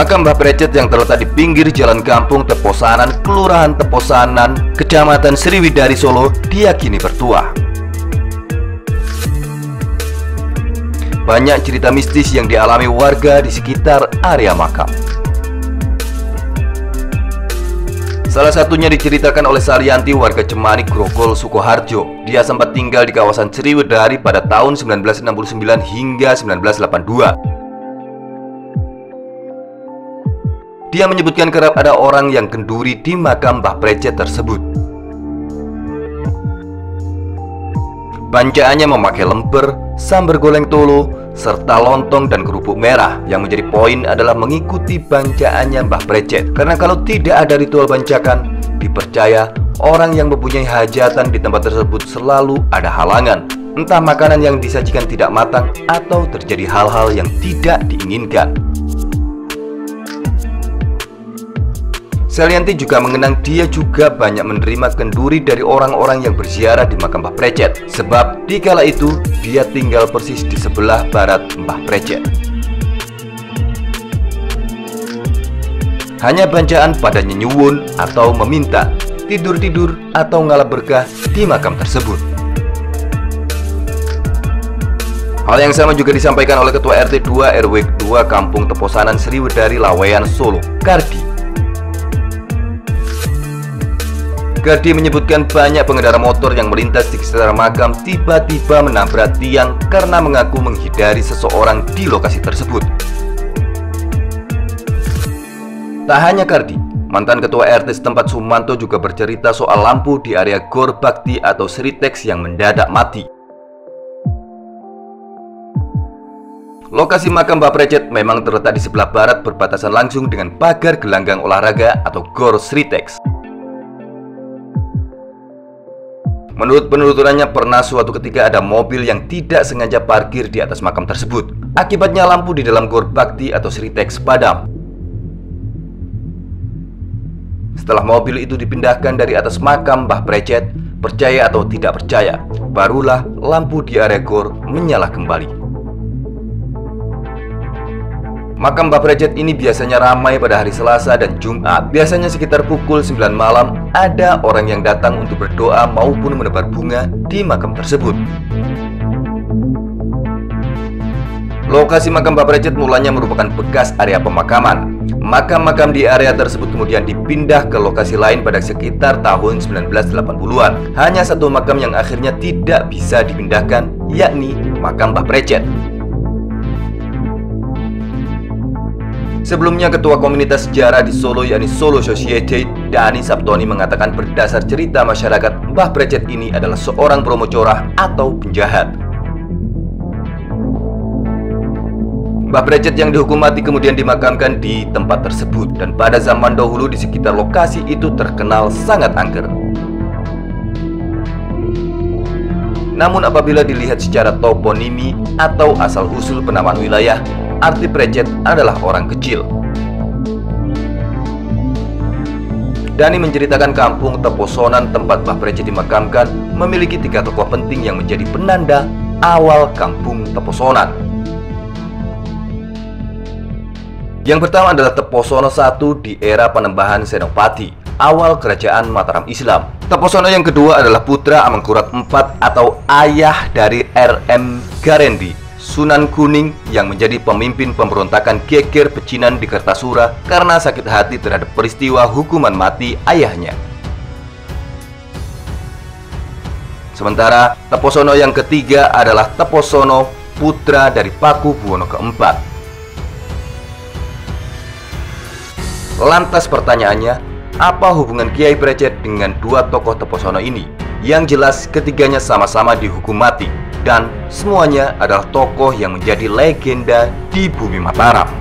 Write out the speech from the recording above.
Makam Mbah Precet yang terletak di pinggir jalan kampung Teposanan, Kelurahan Teposanan, Kecamatan Sriwidari Solo, diyakini bertuah. Banyak cerita mistis yang dialami warga di sekitar area makam. Salah satunya diceritakan oleh Saryanti warga Cemanik Grogol Sukoharjo. Dia sempat tinggal di kawasan Sriwedari pada tahun 1969 hingga 1982. Dia menyebutkan kerap ada orang yang kenduri di makam Mbah Precet tersebut. Bancaannya memakai lemper, sambar goleng tolo, serta lontong dan kerupuk merah. Yang menjadi poin adalah mengikuti bancaannya Mbah Precet. Karena kalau tidak ada ritual bancakan, dipercaya orang yang mempunyai hajatan di tempat tersebut selalu ada halangan. Entah makanan yang disajikan tidak matang atau terjadi hal-hal yang tidak diinginkan Selianti juga mengenang dia juga banyak menerima kenduri dari orang-orang yang berziarah di makam Mbah Precet. Sebab di kala itu dia tinggal persis di sebelah barat Mbah Precet. Hanya bancaan pada nyenyuwun atau meminta Tidur-tidur atau ngalap berkah di makam tersebut. Hal yang sama juga disampaikan oleh Ketua RT 2 RW 2 Kampung Teposanan Sriwedari Laweyan Solo, Kardi Gardi menyebutkan banyak pengendara motor yang melintas di sekitar makam tiba-tiba menabrak tiang karena mengaku menghindari seseorang di lokasi tersebut. Tak hanya Kardi, mantan ketua RT setempat Sumanto juga bercerita soal lampu di area Gor Bakti atau Sritex yang mendadak mati. Lokasi makam Mbak Precet memang terletak di sebelah barat berbatasan langsung dengan pagar gelanggang olahraga atau Gor Sritex. Menurut penuturannya pernah suatu ketika ada mobil yang tidak sengaja parkir di atas makam tersebut. Akibatnya lampu di dalam gor bakti atau Sritex padam. Setelah mobil itu dipindahkan dari atas makam Mbah Precet, percaya atau tidak percaya, barulah lampu di area gor menyala kembali. Makam Mbah Precet ini biasanya ramai pada hari Selasa dan Jumat. Biasanya sekitar pukul 9 malam Ada orang yang datang untuk berdoa maupun menebar bunga di makam tersebut. Lokasi makam Mbah Precet mulanya merupakan bekas area pemakaman. Makam-makam di area tersebut kemudian dipindah ke lokasi lain pada sekitar tahun 1980-an Hanya satu makam yang akhirnya tidak bisa dipindahkan yakni makam Mbah Precet Sebelumnya Ketua Komunitas Sejarah di Solo yakni Solo Society Dani Sabtoni mengatakan berdasar cerita masyarakat Mbah Precet ini adalah seorang promocorah atau penjahat. Mbah Precet yang dihukum mati kemudian dimakamkan di tempat tersebut Dan pada zaman dahulu di sekitar lokasi itu terkenal sangat angker. Namun apabila dilihat secara toponimi atau asal-usul penamaan wilayah arti Precet adalah orang kecil. Dani menceritakan kampung Teposonan tempat Mbah Precet dimakamkan memiliki tiga tokoh penting yang menjadi penanda awal kampung Teposonan. Yang pertama adalah Teposono I di era Panembahan Senopati, awal kerajaan Mataram Islam. Teposono yang kedua adalah putra Amangkurat IV atau ayah dari RM Garendi Sunan Kuning yang menjadi pemimpin pemberontakan geger pecinan di Kertasura karena sakit hati terhadap peristiwa hukuman mati ayahnya. Sementara Teposono yang ketiga adalah Teposono putra dari Paku Buwono keempat. Lantas pertanyaannya, apa hubungan Kiai Precet dengan dua tokoh Teposono ini? Yang jelas ketiganya sama-sama dihukum mati dan semuanya adalah tokoh yang menjadi legenda di bumi Mataram.